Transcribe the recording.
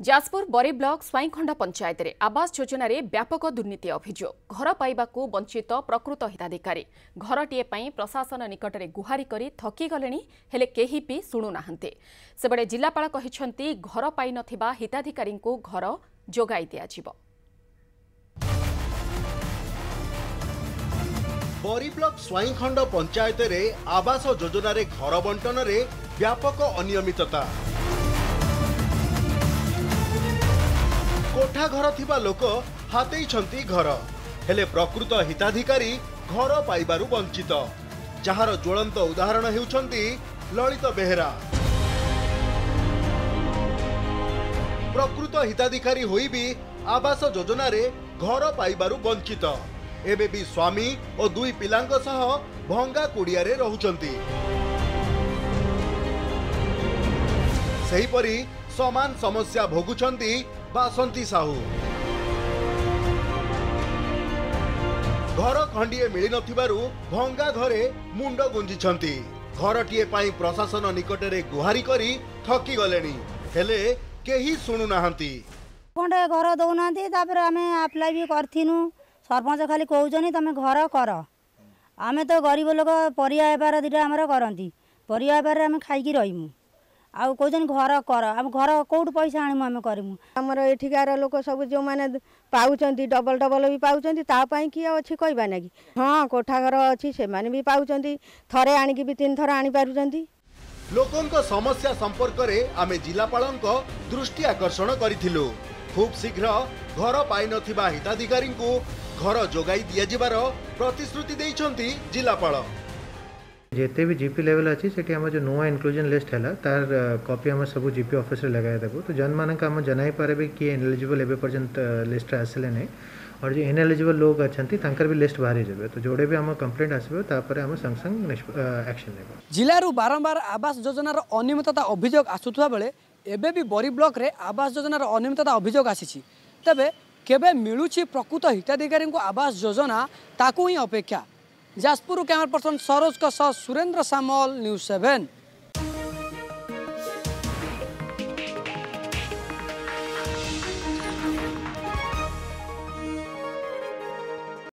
ଯାଜପୁର ବରୀ block Swainkhand ପଞ୍ଚାୟତରେ ଆବାସ ଯୋଜନାରେ ବ୍ୟାପକ ଦୁର୍ନୀତି ଅଭିଯୋଗ। ଘର ପାଇବାକୁ ବଞ୍ଚିତ ପ୍ରକୃତ ହିତାଧିକାରୀ। ଘରଟିଏ ପାଇଁ ପ୍ରଶାସନ ନିକଟରେ ଗୁହାରି କରି ଥକିଗଲେଣି ହେଲେ କେହି ବି ଶୁଣୁନାହାନ୍ତି। ସେବେଳେ ଜିଲ୍ଲାପାଳ କହିଛନ୍ତି ଘର ପାଇନଥିବା ହିତାଧିକାରୀଙ୍କୁ ଘର ଯୋଗାଇ ଦିଆଯିବ। ବରୀ ବ୍ଲକ ସ୍ୱାଇଁଖଣ୍ଡ ପଞ୍ଚାୟତରେ ଆବାସ ଯୋଜନାରେ ଘର ବଣ୍ଟନରେ ବ୍ୟାପକ ଅନିୟମିତତା। କୋଠା ଘର ଥିବା ଲୋକ ହାତେଇଛନ୍ତି ଘର। ହେଲେ ପ୍ରକୃତ ହିତାଧିକାରୀ ଘର ପାଇବାରୁ ବଞ୍ଚିତ। ଯାହାର ଜ୍ୱଳନ୍ତ ଉଦାହରଣ ହେଉଛନ୍ତି ଲଳିତ ବେହେରା। ପ୍ରକୃତ ହିତାଧିକାରୀ ହୋଇ ବି ଆବାସ ଯୋଜନାରେ ଘର ପାଇବାରୁ ବଞ୍ଚିତ। ଏବେ ବି ସ୍ୱାମୀ ଓ ଦୁଇ ପିଲାଙ୍କ ସହ ଭଙ୍ଗା କୁଡ଼ିଆରେ ରହୁଛନ୍ତି। ସେହିପରି ସମାନ ସମସ୍ୟା ଭୋଗୁଛନ୍ତି ବାସନ୍ତୀ ସାହୁ। ଘର ଖଣ୍ଡିଏ ମିଳିନଥିବାରୁ ଭଙ୍ଗା ଘରେ ମୁଣ୍ଡ ଗୁଞ୍ଜିଛନ୍ତି। ଘରଟିଏ ପାଇଁ ପ୍ରଶାସନ ନିକଟରେ ଗୁହାରି କରି ଥକିଗଲେଣି ହେଲେ କେହି ଶୁଣୁନାହାନ୍ତି। ଖଣ୍ଡେ ଘର ଦଉନାହାନ୍ତି ତାପରେ ଆମେ ଆପ୍ଲାଏ ବି କରିଥିନୁ। ସରପଞ୍ଚ ଖାଲି କହୁଛନ୍ତି ତମେ ଘର କର। ଆମେ ତ ଗରିବ ଲୋକ ପରିବା ବେପାର ଦୁଇଟା ଆମର କରନ୍ତି। ପରିବା ବେପାରରେ ଆମେ ଖାଇକି ରହିମୁ। ଆଉ କହୁଛନ୍ତି ଘର କର। ଆମେ ଘର କେଉଁଠୁ ପଇସା ଆଣିମୁ ଆମେ କରିମୁ ଆମର ଏଠିକାର ଲୋକ ସବୁ ଯେଉଁମାନେ ପାଉଛନ୍ତି ଡବଲ ଡବଲ ବି ପାଉଛନ୍ତି ତା ପାଇଁ କିଏ ଅଛି କହିବା ନାକି ହଁ କୋଠା ଘର ଅଛି ସେମାନେ ବି ପାଉଛନ୍ତି ଥରେ ଆଣିକି ବି ତିନି ଥର ଆଣିପାରୁଛନ୍ତି ଲୋକଙ୍କ ସମସ୍ୟା ସମ୍ପର୍କରେ ଆମେ ଜିଲ୍ଲାପାଳଙ୍କ ଦୃଷ୍ଟି ଆକର୍ଷଣ କରିଥିଲୁ। ଖୁବ୍ ଶୀଘ୍ର ଘର ପାଇନଥିବା ହିତାଧିକାରୀଙ୍କୁ ଘର ଯୋଗାଇ ଦିଆଯିବାର ପ୍ରତିଶ୍ରୁତି ଦେଇଛନ୍ତି ଜିଲ୍ଲାପାଳ। ଯେତେ ବି ଜିପି ଲେଭେଲ୍ ଅଛି ସେଠି ଆମର ଯେଉଁ ନୂଆ ଇନକ୍ଲୁଜନ୍ ଲିଷ୍ଟ ହେଲା ତାର କପି ଆମର ସବୁ ଜିପି ଅଫିସରେ ଲଗାଇ ଦେବୁ ତ ଯେଉଁମାନଙ୍କୁ ଆମେ ଜଣାଇ ପାରିବେ କିଏ ଇନଏଲିଜିବଲ୍ ଏବେ ପର୍ଯ୍ୟନ୍ତ ଲିଷ୍ଟରେ ଆସିଲେ ନାହିଁ और जो इनएलिजिबल लोग अच्छा ତାଙ୍କର ବି ଲିଷ୍ଟ ବାହାରି ଯିବେ ତ ଯୋଉଟା ବି ଆମ କମ୍ପ୍ଲେଣ୍ଟ ଆସିବ ତାପରେ ଆମେ ସାଙ୍ଗେ ସାଙ୍ଗେ ଆକ୍ସନ୍ ନେବା ଜିଲ୍ଲାରୁ ବାରମ୍ବାର ଆବାସ ଯୋଜନାର ଅନିୟମିତତା ଅଭିଯୋଗ ଆସୁଥିବା ବେଳେ ଏବେ ବି ବରୀ ବ୍ଲକରେ ଆବାସ ଯୋଜନାର ଅନିୟମିତତା ଅଭିଯୋଗ ଆସିଛି ତେବେ କେବେ ମିଳୁଛି ପ୍ରକୃତ ହିତାଧିକାରୀଙ୍କୁ ଆବାସ ଯୋଜନା ତାକୁ ହିଁ ଅପେକ୍ଷା ଯାଜପୁର କ୍ୟାମରା ପର୍ସନ ସରୋଜଙ୍କ ସହ ସୁରେନ୍ଦ୍ର ସାମଲ ନ୍ୟୁଜ୍ ସେଭେନ୍